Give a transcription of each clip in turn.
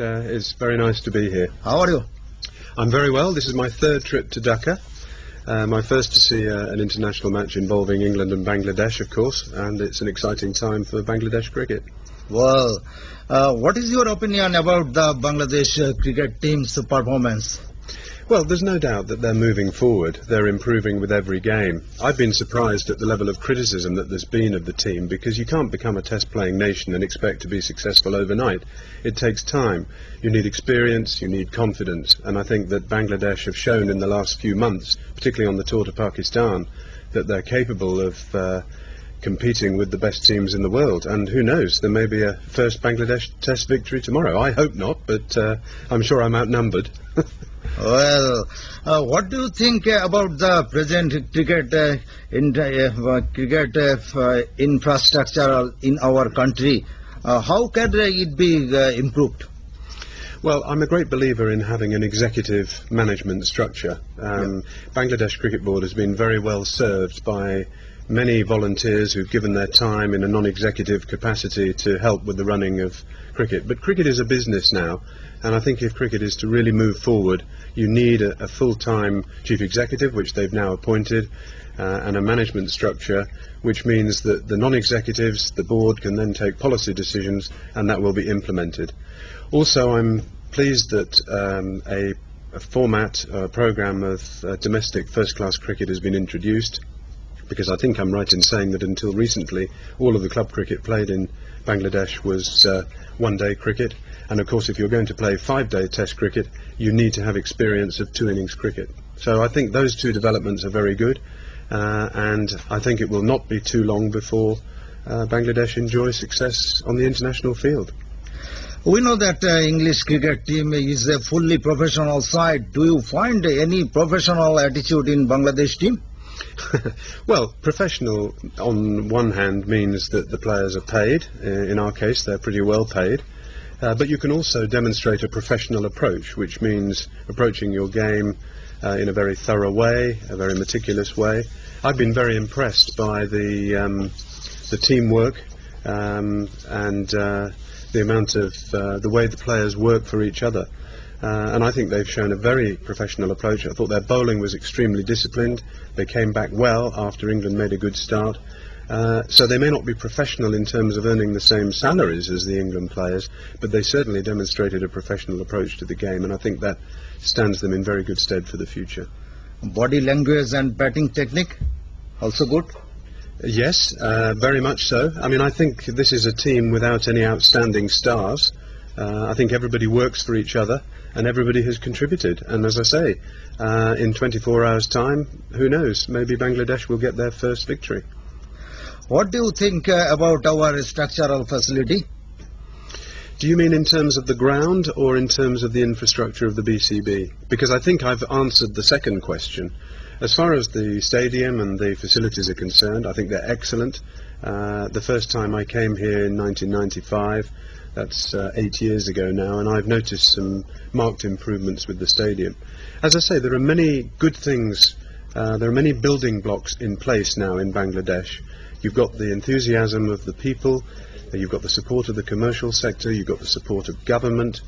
Uh, it's very nice to be here. How are you? I'm very well. This is my third trip to Dhaka. Uh, my first to see uh, an international match involving England and Bangladesh, of course, and it's an exciting time for Bangladesh cricket. Well, uh, what is your opinion about the Bangladesh uh, cricket team's performance? Well, there's no doubt that they're moving forward. They're improving with every game. I've been surprised at the level of criticism that there's been of the team because you can't become a test playing nation and expect to be successful overnight. It takes time. You need experience, you need confidence, and I think that Bangladesh have shown in the last few months, particularly on the tour to Pakistan, that they're capable of uh, competing with the best teams in the world. And who knows, there may be a first Bangladesh test victory tomorrow. I hope not, but uh, I'm sure I'm outnumbered. Well, uh, what do you think uh, about the present cricket uh, in, uh, cricket uh, infrastructure in our country? Uh, how can it be uh, improved? Well, I'm a great believer in having an executive management structure. Um, Bangladesh Cricket Board has been very well served by many volunteers who've given their time in a non-executive capacity to help with the running of cricket. But cricket is a business now, and I think if cricket is to really move forward, you need a, a full-time chief executive, which they've now appointed, uh, and a management structure, which means that the non-executives, the board, can then take policy decisions, and that will be implemented. Also, I'm pleased that um, a, a, format, a program of uh, domestic first-class cricket has been introduced because I think I'm right in saying that until recently all of the club cricket played in Bangladesh was uh, one-day cricket and of course if you're going to play five-day test cricket you need to have experience of two innings cricket. So I think those two developments are very good uh, and I think it will not be too long before uh, Bangladesh enjoys success on the international field. We know that uh, English cricket team is a fully professional side. Do you find any professional attitude in Bangladesh team? well, professional on one hand means that the players are paid. Uh, in our case, they're pretty well paid. Uh, but you can also demonstrate a professional approach, which means approaching your game uh, in a very thorough way, a very meticulous way. I've been very impressed by the um, the teamwork um, and uh, the amount of uh, the way the players work for each other. Uh, and I think they've shown a very professional approach. I thought their bowling was extremely disciplined. They came back well after England made a good start. Uh, so they may not be professional in terms of earning the same salaries as the England players, but they certainly demonstrated a professional approach to the game, and I think that stands them in very good stead for the future. Body language and batting technique, also good? Yes, uh, very much so. I mean, I think this is a team without any outstanding stars. Uh, I think everybody works for each other and everybody has contributed. And as I say, uh, in 24 hours' time, who knows, maybe Bangladesh will get their first victory. What do you think uh, about our structural facility? Do you mean in terms of the ground or in terms of the infrastructure of the BCB? Because I think I've answered the second question. As far as the stadium and the facilities are concerned, I think they're excellent. Uh, the first time I came here in 1995, that's uh, eight years ago now, and I've noticed some marked improvements with the stadium. As I say, there are many good things, uh, there are many building blocks in place now in Bangladesh. You've got the enthusiasm of the people, uh, you've got the support of the commercial sector, you've got the support of government,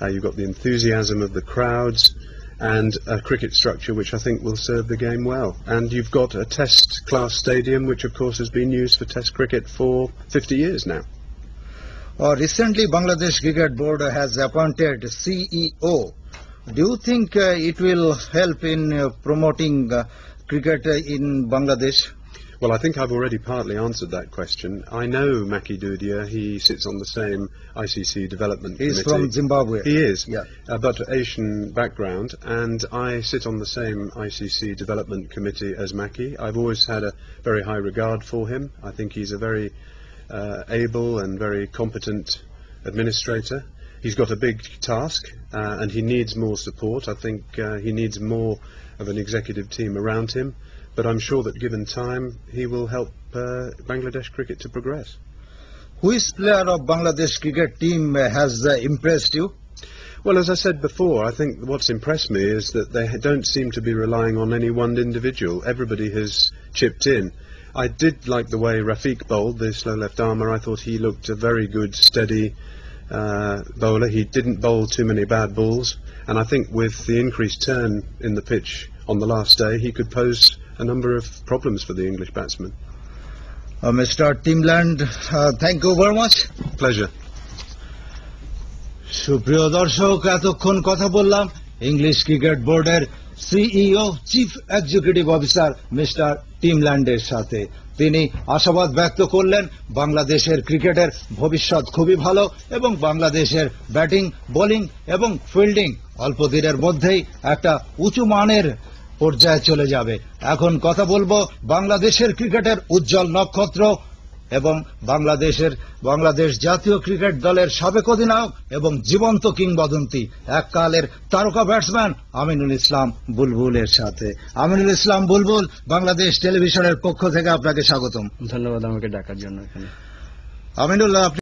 uh, you've got the enthusiasm of the crowds, and a cricket structure which I think will serve the game well. And you've got a test class stadium which of course has been used for test cricket for 50 years now. Uh, recently, Bangladesh Cricket Board has appointed CEO. Do you think uh, it will help in uh, promoting uh, cricket in Bangladesh? Well, I think I've already partly answered that question. I know Mickey Dudhia. He sits on the same ICC development He's committee. He's from Zimbabwe. He is, Yeah. uh, but Asian background, and I sit on the same ICC development committee as Mickey. I've always had a very high regard for him. I think he's a very uh, able and very competent administrator. He's got a big task, uh, and he needs more support. I think uh, he needs more of an executive team around him. But I'm sure that given time, he will help uh, Bangladesh cricket to progress. Which player of Bangladesh cricket team has uh, impressed you? Well, as I said before, I think what's impressed me is that they don't seem to be relying on any one individual. Everybody has chipped in. I did like the way Rafiq bowled, the slow left armer. I thought he looked a very good, steady, uh, bowler. He didn't bowl too many bad balls, and I think with the increased turn in the pitch on the last day, he could pose a number of problems for the English batsmen. Uh, Mr. Tim Lamb, uh, thank you very much. Pleasure. সুপ্রিয় দর্শক, এতক্ষণ কথা বললাম English cricket বোর্ডের CEO, chief executive officer mister টিমল্যান্ডের সাথে। তিনি আশাবাদ ব্যক্ত করলেন, বাংলাদেশের ক্রিকেটের ভবিষ্যৎ খুবই ভালো এবং বাংলাদেশের ব্যাটিং, বোলিং এবং ফিল্ডিং অল্প দিনের মধ্যেই একটা উঁচু মানের পর্যায়ে চলে যাবে। এখন কথা বলব বাংলাদেশের ক্রিকেটের উজ্জ্বল নক্ষত্র এবং বাংলাদেশের বাংলাদেশ জাতীয় ক্রিকেট দলের সাবেক অধিনায়ক এবং জীবন্ত কিংবদন্তি এককালের তারকা ব্যাটসম্যান আমিনুল ইসলাম বুলবুলের সাথে। আমিনুল ইসলাম বুলবুল বাংলাদেশ টেলিভিশনের পক্ষ থেকে আপনাকে স্বাগতম। ধন্যবাদ আমাকে ডাকার জন্য এখানে। আমিনুল আপনি